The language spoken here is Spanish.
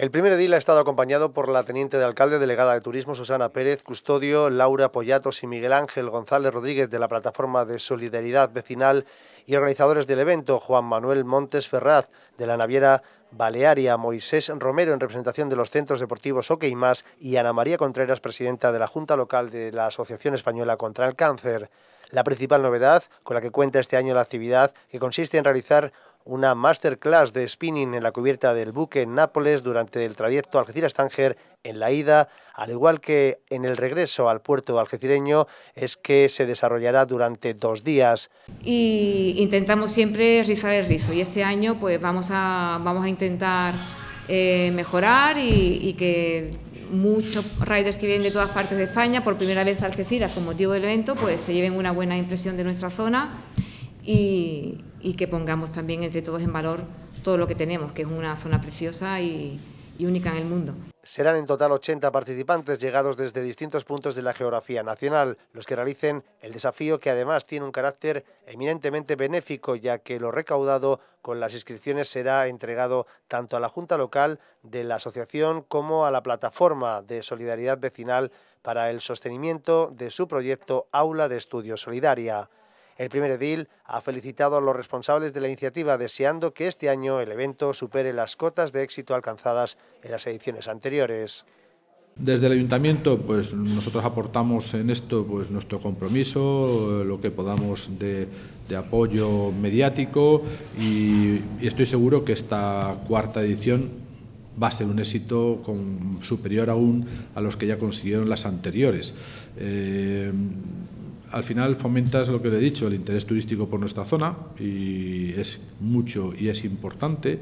El primer edil ha estado acompañado por la teniente de alcalde delegada de turismo Susana Pérez, custodio Laura Pollatos y Miguel Ángel González Rodríguez de la plataforma de solidaridad vecinal y organizadores del evento Juan Manuel Montes Ferraz de la naviera Balearia, Moisés Romero en representación de los centros deportivos OK y más y Ana María Contreras, presidenta de la Junta Local de la Asociación Española contra el Cáncer. La principal novedad con la que cuenta este año la actividad, que consiste en realizar una masterclass de spinning en la cubierta del buque Nápoles durante el trayecto Algeciras-Tánger en la ida, al igual que en el regreso al puerto algecireño, es que se desarrollará durante dos días. Y intentamos siempre rizar el rizo y este año pues vamos a, vamos a intentar eh, mejorar y, y que muchos riders que vienen de todas partes de España por primera vez a Algeciras con motivo del evento pues se lleven una buena impresión de nuestra zona y, que pongamos también entre todos en valor todo lo que tenemos, que es una zona preciosa y, única en el mundo. Serán en total 80 participantes llegados desde distintos puntos de la geografía nacional los que realicen el desafío que además tiene un carácter eminentemente benéfico ya que lo recaudado con las inscripciones será entregado tanto a la Junta Local de la asociación como a la plataforma de solidaridad vecinal para el sostenimiento de su proyecto Aula de Estudios Solidaria. El primer edil ha felicitado a los responsables de la iniciativa, deseando que este año el evento supere las cotas de éxito alcanzadas en las ediciones anteriores. Desde el ayuntamiento, pues nosotros aportamos en esto pues nuestro compromiso, lo que podamos de, apoyo mediático y, estoy seguro que esta cuarta edición va a ser un éxito superior aún a los que ya consiguieron las anteriores. Eh, al final fomentas lo que le he dicho, el interés turístico por nuestra zona y es mucho y es importante.